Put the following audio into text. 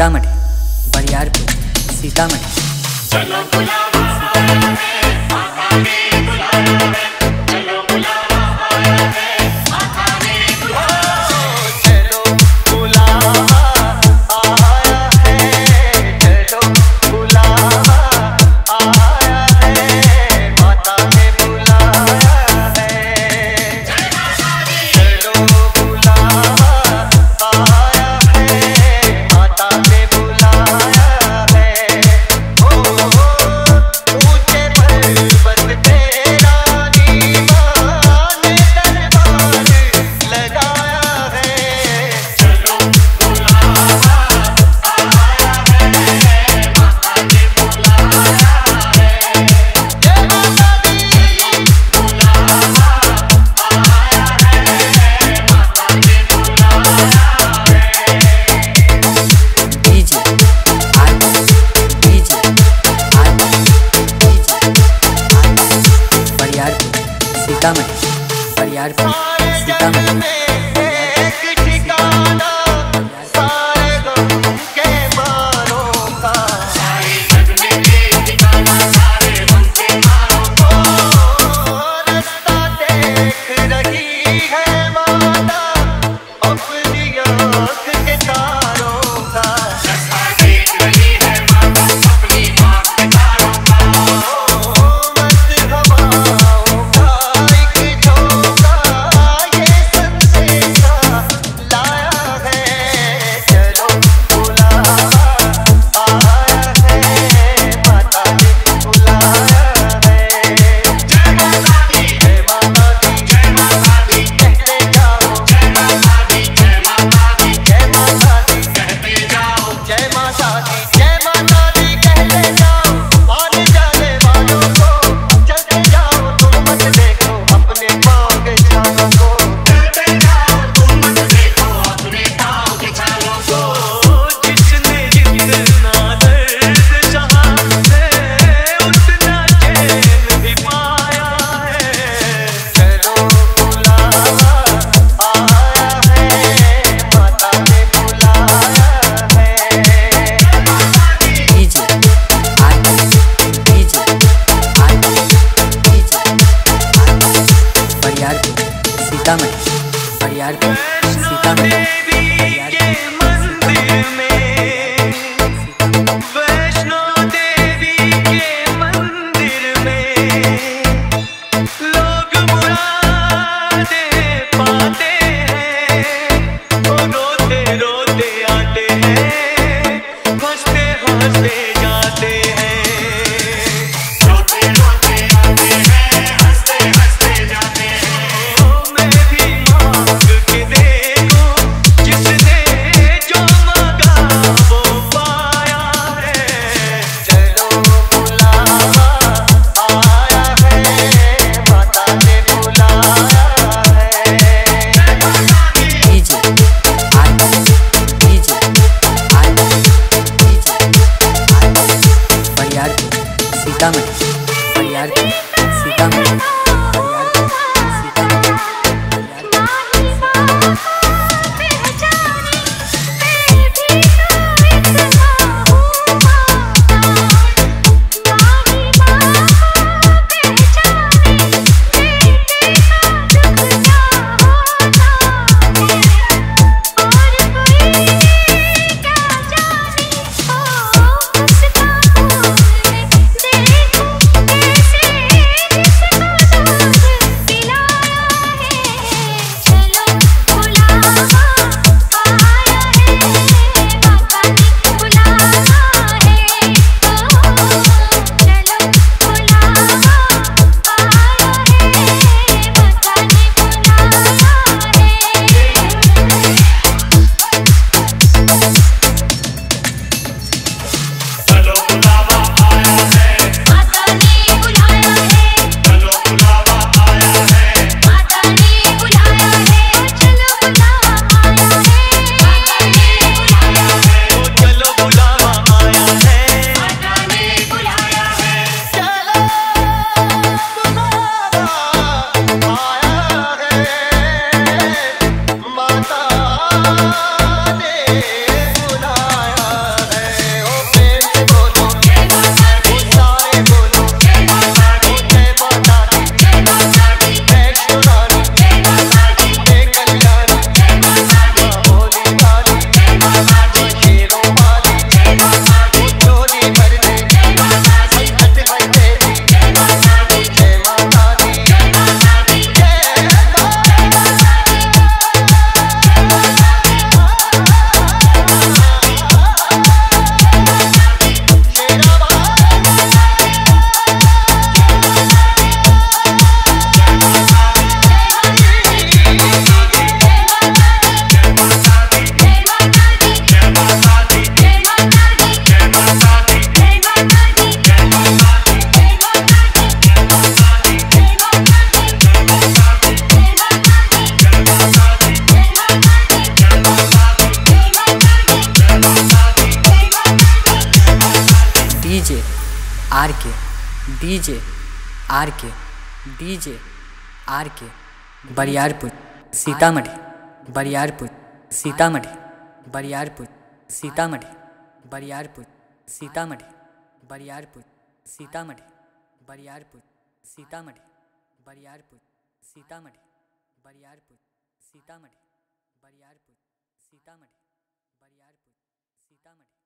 Sitamarhi Bariyarpur Sitamarhi. Sitamarhi Bariyarpur DJ, R K, DJ, R K Bariyarpur Sitamarhi Bariyarpur Sitamarhi Bariyarpur Sitamarhi Bariyarpur Sitamarhi Bariyarpur Sitamarhi Bariyarpur Sitamarhi Bariyarpur Sitamarhi Bariyarpur Sitamarhi Bariyarpur Sitamarhi Bariyarpur Sitamarhi Bariyarpur, Sitamarhi.